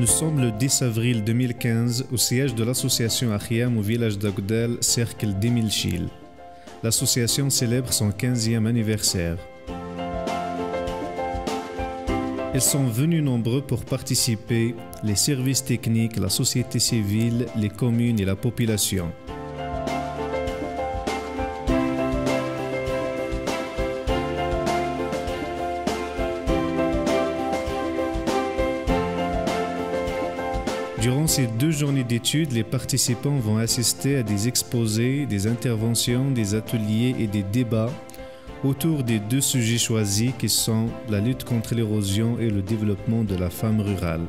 Nous sommes le 10 avril 2015 au siège de l'association Achiam au village d'Agdel, cercle d'Emilchil. L'association célèbre son 15e anniversaire. Ils sont venus nombreux pour participer, les services techniques, la société civile, les communes et la population. Durant ces deux journées d'études, les participants vont assister à des exposés, des interventions, des ateliers et des débats autour des deux sujets choisis qui sont la lutte contre l'érosion et le développement de la femme rurale.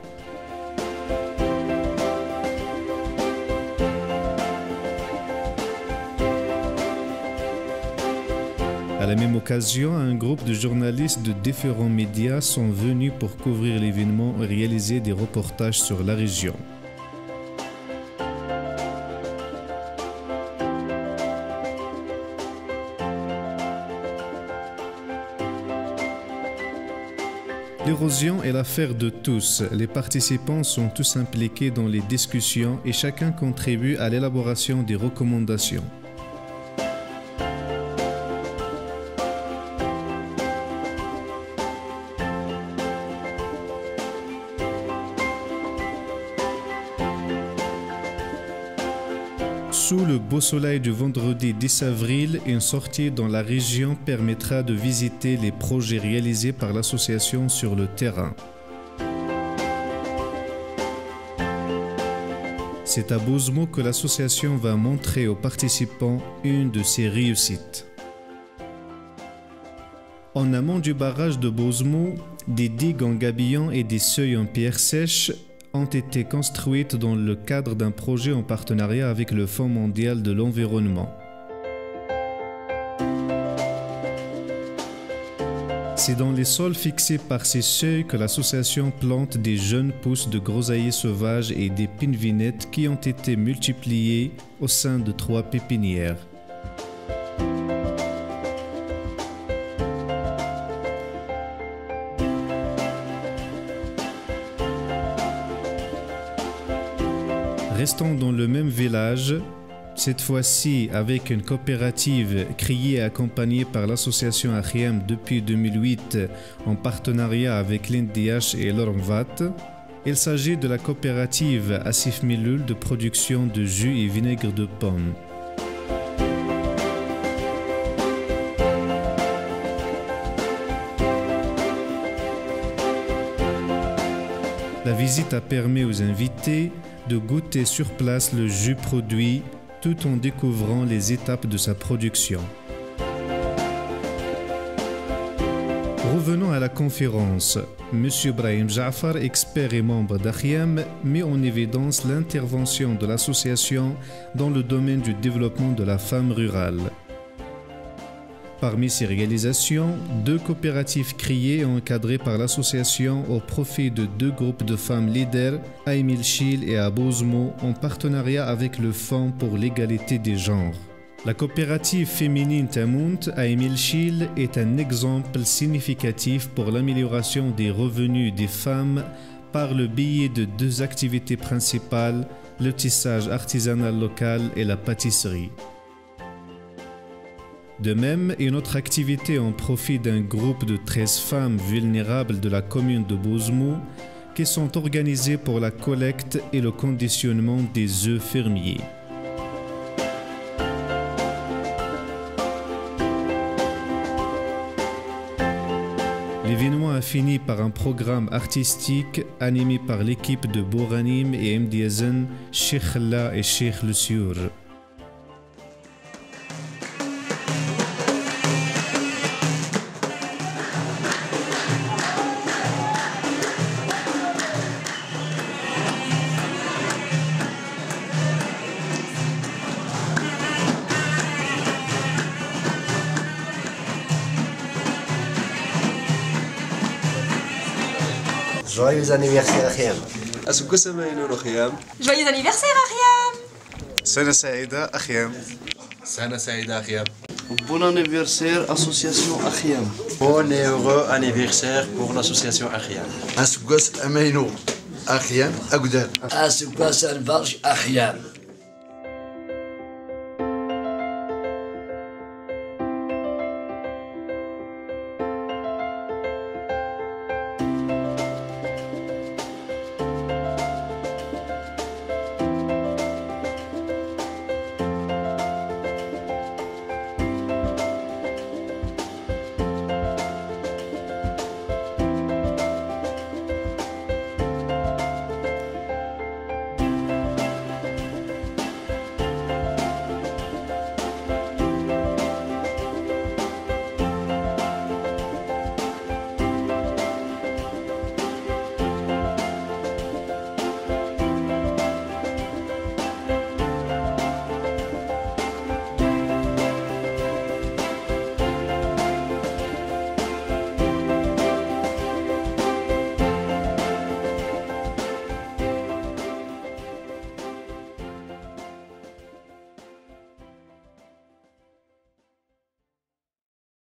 À la même occasion, un groupe de journalistes de différents médias sont venus pour couvrir l'événement et réaliser des reportages sur la région. L'érosion est l'affaire de tous. Les participants sont tous impliqués dans les discussions et chacun contribue à l'élaboration des recommandations. Sous le beau soleil du vendredi 10 avril, une sortie dans la région permettra de visiter les projets réalisés par l'association sur le terrain. C'est à Bozmo que l'association va montrer aux participants une de ses réussites. En amont du barrage de Bozmo, des digues en gabion et des seuils en pierre sèche ont été construites dans le cadre d'un projet en partenariat avec le Fonds mondial de l'environnement. C'est dans les sols fixés par ces seuils que l'association plante des jeunes pousses de grosailliers sauvages et des pinvinettes qui ont été multipliées au sein de trois pépinières. Restons dans le même village, cette fois-ci avec une coopérative créée et accompagnée par l'association Achiem depuis 2008 en partenariat avec l'NDH et l'Ormvat. Il s'agit de la coopérative Asif Milul de production de jus et vinaigre de pomme. La visite a permis aux invités de goûter sur place le jus produit tout en découvrant les étapes de sa production. Revenons à la conférence. M. Brahim Jafar, expert et membre d'Achiem, met en évidence l'intervention de l'association dans le domaine du développement de la femme rurale. Parmi ces réalisations, deux coopératives créées et encadrées par l'association au profit de deux groupes de femmes leaders, à Emilchil et à en partenariat avec le Fonds pour l'égalité des genres. La coopérative féminine Tamunt à Emilchil est un exemple significatif pour l'amélioration des revenus des femmes par le biais de deux activités principales, le tissage artisanal local et la pâtisserie. De même, une autre activité en profit d'un groupe de 13 femmes vulnérables de la commune de Bozmo qui sont organisées pour la collecte et le conditionnement des œufs fermiers. L'événement a fini par un programme artistique animé par l'équipe de Boranim et Mdiazen, Sheikh et Sheikh Lusiour. Joyeux anniversaire Achiem. أسوكو سماينون خيام Joyeux anniversaire, Ariam سنة سعيدة أخيام سنة سعيدة أخيام Bon anniversaire, association Achiam. Bon et heureux anniversaire pour l'association Ariane. أسقس أمينو أخيام أقدر أسكوا سنفرش أخيام